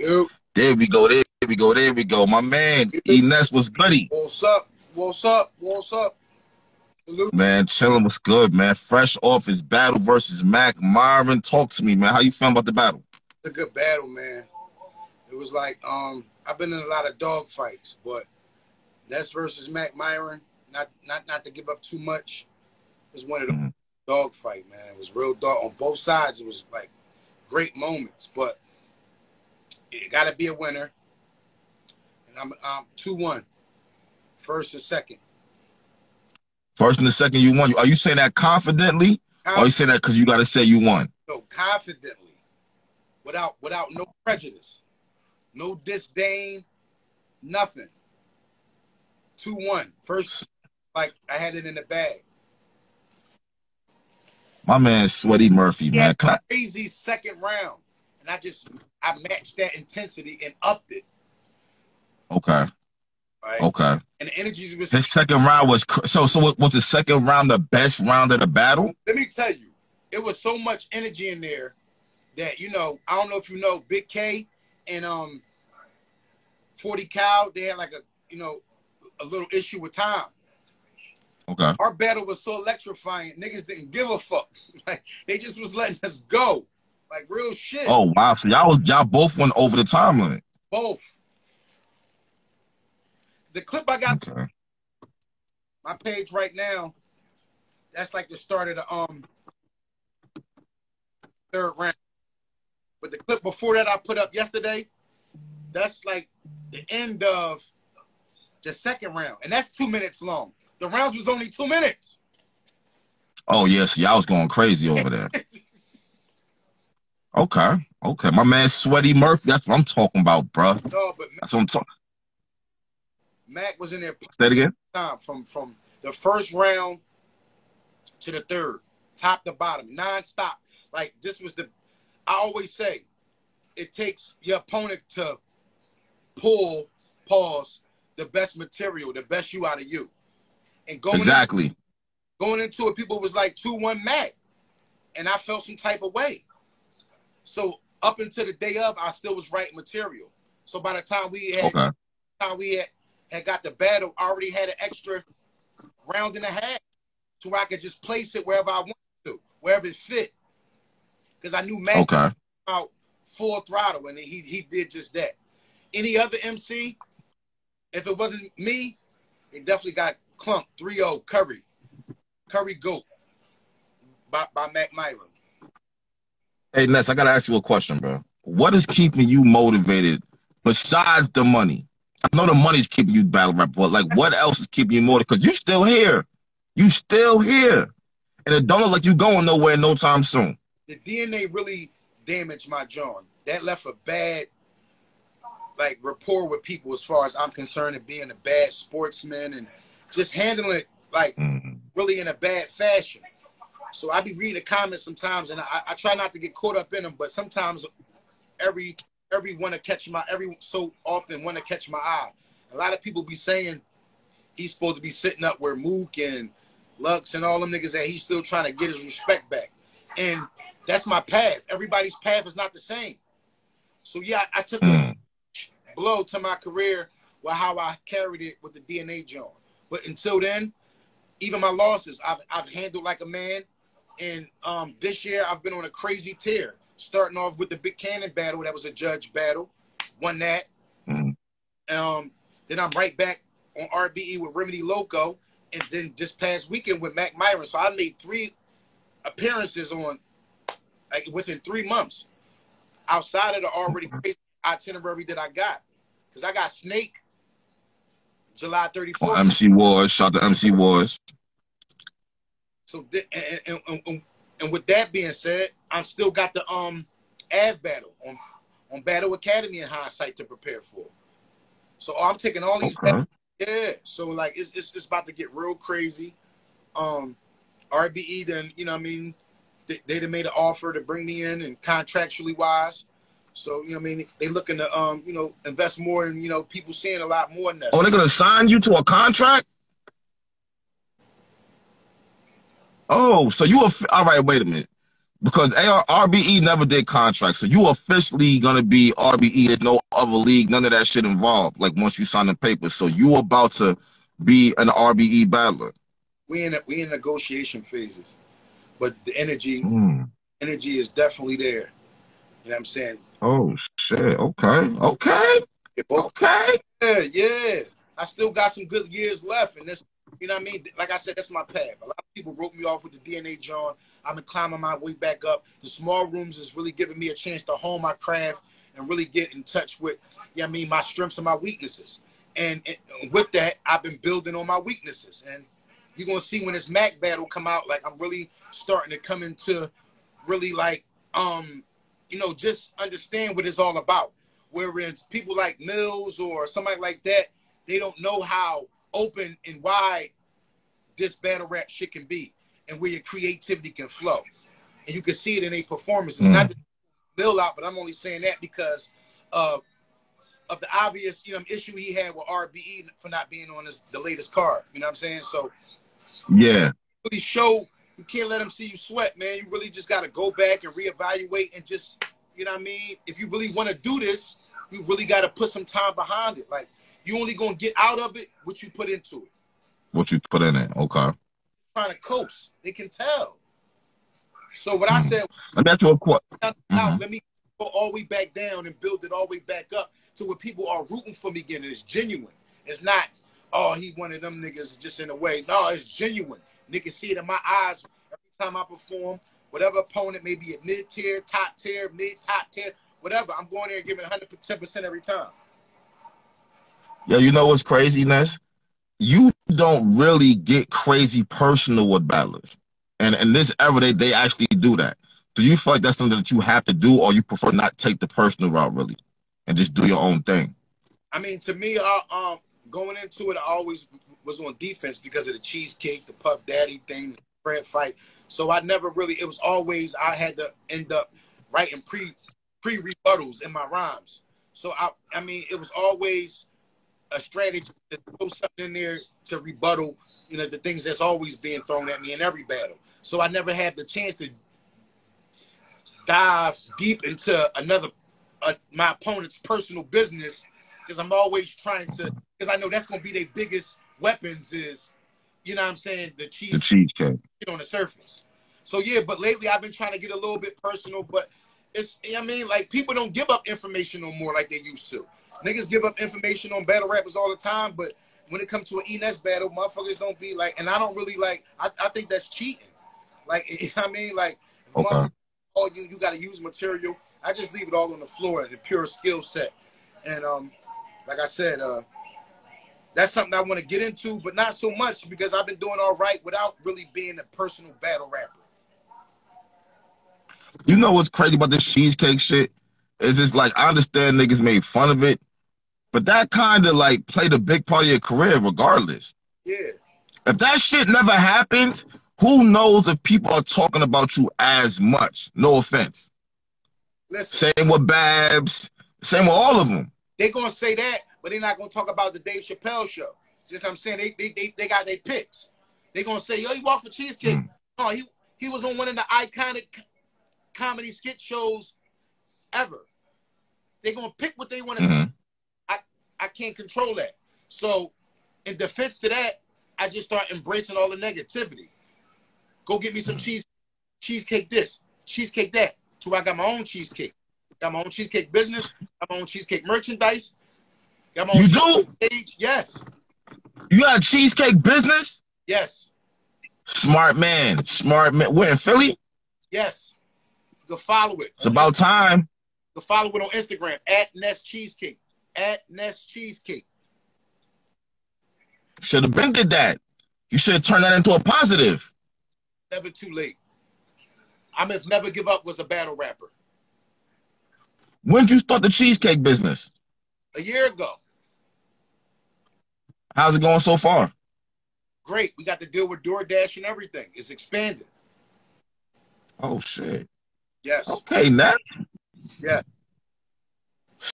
There we go. There we go. There we go. My man, E.Ness was goody. what's up? What's up? What's up? Salute. Man, chilling was good, man. Fresh off his battle versus Mackk Myron. Talk to me, man. How you feeling about the battle? It's a good battle, man. It was like um I've been in a lot of dog fights, but Ness versus Mackk Myron, not not not to give up too much, was one of the Mhm. dog fight, man. It was real dog on both sides. It was like great moments, but it got to be a winner. And I'm I'm two one, first and second. First and the second, you won. Are you saying that confidently, or are you saying that because you got to say you won? no, confidently, without without no prejudice, no disdain, nothing. Two one. First, like I had it in the bag. My man, Sweaty Murphy, man. crazy second round, I just I matched that intensity and upped it. okay, Right, okay. and the energies was. His second round was so. So was- was the second round the best round of the battle? Let me tell you, it was so much energy in there that you know I don't know if you know Big K and um Forty Cal. They had like a you know a little issue with time. Okay. our battle was so electrifying, niggas didn't give a fuck. Like they just was letting us go. Like real shit. Oh wow. So y'all was y'all both went over the time limit. Both. The clip I got Okay. my page right now, that's like the start of the um third round. But the clip before that I put up yesterday, that's like the end of the second round. And that's two minutes long. The rounds was only two minutes. Oh yes, y'all was going crazy over there. Okay. Okay. My man, Sweaty Murphy. That's what I'm talking about, bruh. no, but That's what I'm talking. Mackk was in there Say it again. time from from the first round to the third, top to bottom, non-stop. Like this was the I always say it takes your opponent to pull, pause the best material, the best you out of you. And going Exactly. in, going into it, people was like two one Mackk, and I felt some type of way. So up until the day of, I still was writing material. So by the time we had Okay. time we had, had got the battle, I already had an extra round and a half to where I could just place it wherever I wanted to, wherever it fit. Because I knew Mackk Okay. out full throttle, and he he did just that. Any other MC, if it wasn't me, it definitely got clumped 3-0 Curry. Curry Goat by, by Mackk Myron. Hey Ness, I gotta ask you a question, bro. What is keeping you motivated besides the money? I know the money's keeping you battle rap, but like what else is keeping you motivated? Because you still here. You still here. And it don't look like you going nowhere no time soon. the DNA really damaged my John. That left a bad like rapport with people as far as I'm concerned and being a bad sportsman and just handling it like Mhm. really in a bad fashion. So I be reading the comments sometimes and I, I try not to get caught up in them, but sometimes every every one to catch my every so often want to catch my eye. A lot of people be saying he's supposed to be sitting up where Mook and Lux and all them niggas that he's still trying to get his respect back. And that's my path. Everybody's path is not the same. So yeah, I took a Mm. blow to my career with how I carried it with the DNA joint. But until then, even my losses, I've I've handled like a man. And um, this year I've been on a crazy tear. Starting off with the Big Cannon battle, that was a judge battle, won that. Mhm. Um, then I'm right back on RBE with Remedy Loco, and then this past weekend with Mackk Myron. So I made three appearances on like within three months, outside of the already crazy itinerary that I got, because I got Snake July 34th. Oh, MC Wars, shout to MC Wars. So and, and, and, and, with that being said, I still got the um ad battle on on Battle Academy in hindsight to prepare for. So I'm taking all these Okay. Yeah, so like it's, it's it's about to get real crazy. Um, RBE then you know what I mean they they made an offer to bring me in and contractually wise. So you know what I mean they looking to um you know invest more and you know people seeing a lot more than that. Oh, they're gonna sign you to a contract? Oh, so you a all right? Wait a minute. because AR, RBE never did contracts, so you officially gonna be RBE. There's no other league, none of that shit involved. Like once you sign the papers, so you about to be an RBE battler. We in we in negotiation phases, but the energy Mm. energy is definitely there. You know what I'm saying? Oh shit. Okay. Okay. Okay. Yeah, yeah. I still got some good years left, and this, you know what I mean. Like I said, that's my path. A lot of people wrote me off with the DNA John. I've been climbing my way back up. The small rooms is really giving me a chance to hone my craft and really get in touch with, you know I mean, my strengths and my weaknesses. And, and with that, I've been building on my weaknesses. And you're gonna see when this Mackk battle come out, like I'm really starting to come into really like um, you know, just understand what it's all about. Whereas people like Mills or somebody like that, they don't know how open and wide this battle rap shit can be and where your creativity can flow. And you can see it in their performances. Mm. Not to Bill out, but I'm only saying that because of of the obvious, you know, issue he had with RBE for not being on his, the latest card. You know what I'm saying? So Yeah. really show you can't let them see you sweat, man. You really just got to go back and reevaluate and just, you know what I mean? If you really want to do this, you really got to put some time behind it. Like you only gonna get out of it what you put into it. What you put in it. Okay. Trying to coast, they can tell. So what I Mhm. said, And that's what. Mhm. let me go all the way back down and build it all the way back up to where people are rooting for me again. And it's genuine. It's not, oh, he one of them niggas just in a way. No, it's genuine. Niggas see it in my eyes every time I perform. Whatever opponent, maybe at mid tier, top tier, mid top tier, whatever. I'm going there and giving 110% every time. Yeah, you know what's crazy, Ness? You don't really get crazy personal with battlers. And in this era, they, they actually do that. Do you feel like that's something that you have to do, or you prefer not take the personal route really and just do your own thing? I mean, to me, uh, um, going into it, I always was on defense because of the cheesecake, the Puff Daddy thing, the bread fight. So I never really. It was always I had to end up writing pre pre rebuttals in my rhymes. So I, I mean, it was always a strategy to throw something in there to rebuttal, you know, the things that's always being thrown at me in every battle. So I never had the chance to dive deep into another uh, my opponent's personal business because I'm always trying to because I know that's gonna be their biggest weapons is you know what I'm saying the cheese The cheesecake. on the surface. So yeah, but lately I've been trying to get a little bit personal, but it's you know I mean like people don't give up information no more like they used to. Niggas give up information on battle rappers all the time, but when it comes to an E.Ness battle, motherfuckers don't be like, and I don't really like. I, I think that's cheating. Like you know I mean, like if Okay. you you got to use material. I just leave it all on the floor, the pure skill set, and um, like I said, uh, that's something I want to get into, but not so much because I've been doing all right without really being a personal battle rapper. You know what's crazy about this cheesecake shit? Is it's like I understand niggas made fun of it, but that kind of like played a big part of your career regardless. Yeah, If that shit never happened, who knows if people are talking about you as much? No offense. listen, Same with Babs. Same with all of them. they gonna say that, but they're not gonna talk about the Dave Chappelle show. Just I'm saying they they they, they got their picks. They gonna say, yo, he walked for cheesecake. Mm. Oh, he he was on one of the iconic comedy skit shows ever. They're gonna pick what they want to. Mhm. I can't control that. So, in defense to that, I just start embracing all the negativity. Go get me some cheese, cheesecake this, cheesecake that. So I got my own cheesecake. Got my own cheesecake business. Got my own cheesecake merchandise. Got my own You do? page. Yes, You got a cheesecake business? yes, Smart man. Smart man. We're in Philly? yes. Can follow it. It's about time. Can follow it on Instagram at Nest Cheesecake. At Nest Cheesecake. Should have been did that. You should have turned that into a positive. Never too late. I'm if never give up was a battle rapper. When did you start the cheesecake business? A year ago. How's it going so far? Great. We got to deal with DoorDash and everything. It's expanded. Oh shit. Yes. Okay, Ness. Yeah.